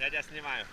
Я тебя снимаю.